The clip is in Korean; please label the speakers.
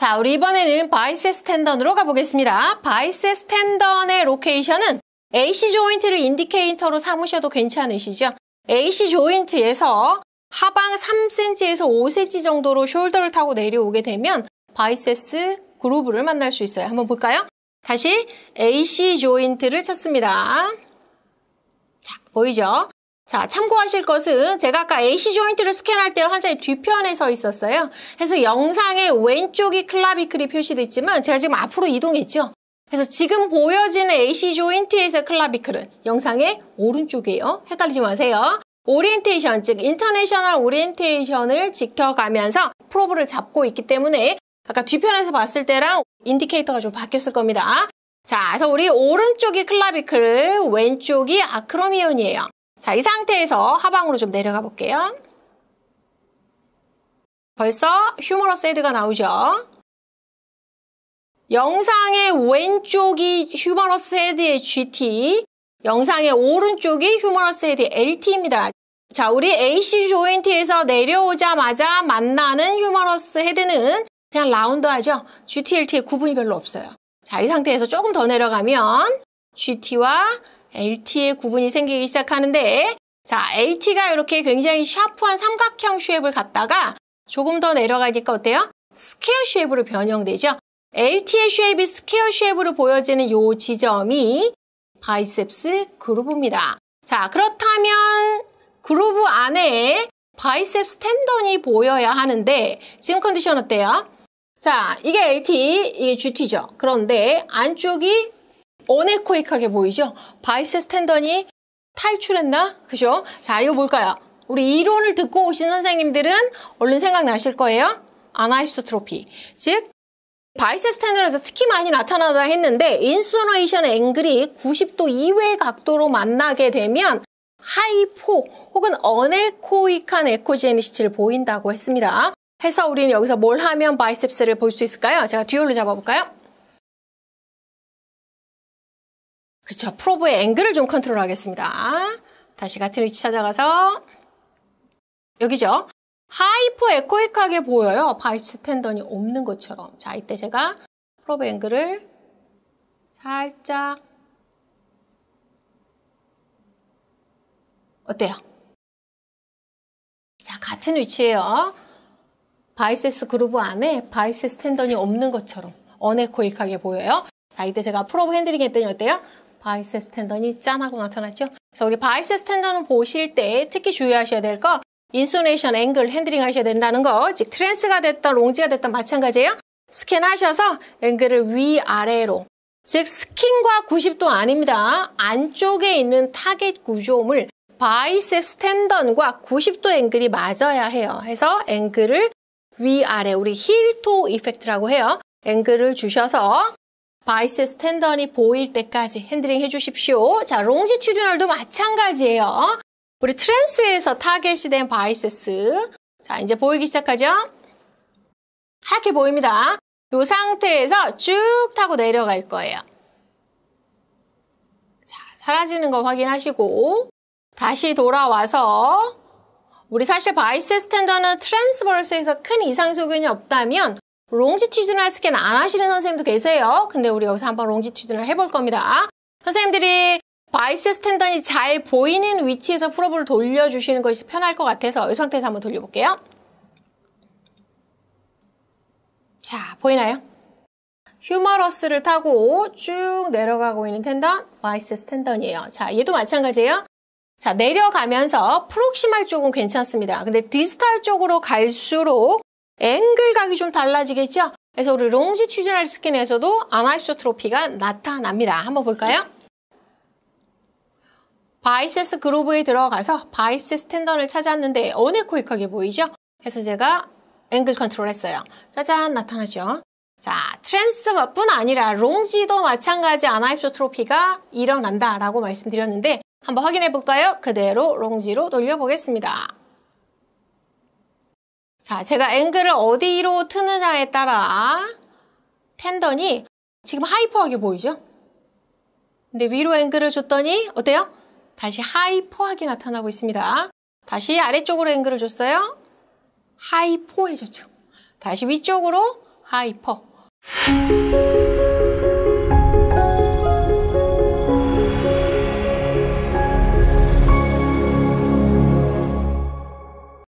Speaker 1: 자, 우리 이번에는 biceps tendon으로 가보겠습니다. 바이세스 텐던의 로케이션은 AC 조인트를 인디케이터로 삼으셔도 괜찮으시죠? AC joint에서 하방 3cm에서 5cm 정도로 shoulder를 타고 내려오게 되면 biceps groove를 만날 수 있어요. 한번 볼까요? 다시 AC joint를 찾습니다. 자, 보이죠? 자, 참고하실 것은 제가 아까 AC joint를 스캔할 때 환자의 뒤편에 서 있었어요. 그래서 영상의 왼쪽이 clavicle이 표시됐지만 제가 지금 앞으로 이동했죠. 그래서 지금 보여지는 AC 조인트에서 클라비클은 영상의 오른쪽이에요. 헷갈리지 마세요. 오리엔테이션, 즉 international orientation을 지켜가면서 probe를 잡고 있기 때문에 아까 뒤편에서 봤을 때랑 indicator가 좀 바뀌었을 겁니다. 자, 그래서 우리 오른쪽이 clavicle, 왼쪽이 acromion이에요. 자, 이 상태에서 하방으로 좀 내려가 볼게요. 벌써 humerus head가 나오죠. 영상의 왼쪽이 휴머러스 헤드의 GT, 영상의 오른쪽이 휴머러스 헤드의 LT입니다. 자, 우리 AC joint에서 내려오자마자 만나는 humerus head는 그냥 라운드 하죠. GT, LT의 구분이 별로 없어요. 자, 이 상태에서 조금 더 내려가면 GT와 LT의 구분이 생기기 시작하는데 자, LT가 이렇게 굉장히 샤프한 삼각형 shape을 갖다가 조금 더 내려가니까 어때요? square shape으로 변형되죠. LT의 shape이 square shape으로 보여지는 이 지점이 biceps groove입니다. 자, 그렇다면 그루브 안에 biceps tendon이 보여야 하는데 지금 컨디션 어때요? 자, 이게 LT, 이게 GT죠. 그런데 안쪽이 anechoic하게 보이죠? biceps tendon이 탈출했나? 그죠? 자, 이거 뭘까요? 우리 이론을 듣고 오신 선생님들은 얼른 생각나실 거예요. anisotropy. 즉, biceps tendon에서 특히 많이 나타나다 했는데 insonation angle이 90도 이외의 각도로 만나게 되면 hypo 혹은 anechoic한 echogenicity를 보인다고 했습니다. 해서 우리는 여기서 뭘 하면 biceps를 볼 수 있을까요? 제가 dual로 잡아볼까요? 그쵸. probe의 앵글을 좀 컨트롤 하겠습니다. 다시 같은 위치 찾아가서 여기죠. hypoechoic하게 보여요. biceps tendon이 없는 것처럼. 자, 이때 제가 probe 앵글을 살짝 어때요? 자, 같은 위치에요. biceps groove 안에 biceps tendon이 없는 것처럼 anechoic하게 보여요. 자, 이때 제가 probe 핸들링 했더니 어때요? biceps tendon이 짠하고 나타났죠. 그래서 우리 biceps tendon을 보실 때 특히 주의하셔야 될 거 insonation angle 핸들링 하셔야 된다는 거. 즉 trans가 됐던 longi가 됐던 마찬가지예요. 스캔하셔서 앵글을 위아래로 즉 skin과 90도 아닙니다. 안쪽에 있는 타겟 구조물 biceps tendon과 90도 앵글이 맞아야 해요. 해서 앵글을 위아래 우리 heel-toe effect라고 해요. 앵글을 주셔서 biceps tendon이 보일 때까지 핸들링 해주십시오. 자, longitudinal도 마찬가지예요. 우리 trans에서 타겟이 된 biceps. 자, 이제 보이기 시작하죠? 하얗게 보입니다. 이 상태에서 쭉 타고 내려갈 거예요. 자, 사라지는 거 확인하시고 다시 돌아와서 우리 사실 biceps tendon은 transverse에서 큰 이상 소견이 없다면 longitudinal 스캔 안 하시는 선생님도 계세요. 근데 우리 여기서 한번 longitudinal 해볼 겁니다. 선생님들이 biceps tendon이 잘 보이는 위치에서 probe를 돌려주시는 것이 편할 것 같아서 이 상태에서 한번 돌려볼게요. 자, 보이나요? humerus를 타고 쭉 내려가고 있는 tendon, biceps tendon이에요. 자, 얘도 마찬가지예요. 자, 내려가면서 proximal 쪽은 괜찮습니다. 근데 distal 쪽으로 갈수록 앵글 각이 좀 달라지겠죠? 그래서 우리 longitudinal 스캔에서도 anisotropy가 나타납니다. 한번 볼까요? biceps groove에 들어가서 biceps tendon을 찾았는데 anechoic하게 보이죠? 그래서 제가 앵글 컨트롤 했어요. 짜잔 나타나죠? 자, trans뿐 아니라 longi도 마찬가지 anisotropy가 일어난다라고 말씀드렸는데 한번 확인해 볼까요? 그대로 longi로 돌려보겠습니다. 자, 제가 앵글을 어디로 트느냐에 따라 tendon이 지금 hypo하게 보이죠? 근데 위로 앵글을 줬더니 어때요? 다시 hyper하게 나타나고 있습니다. 다시 아래쪽으로 앵글을 줬어요. hypo해졌죠. 다시 위쪽으로 hyper.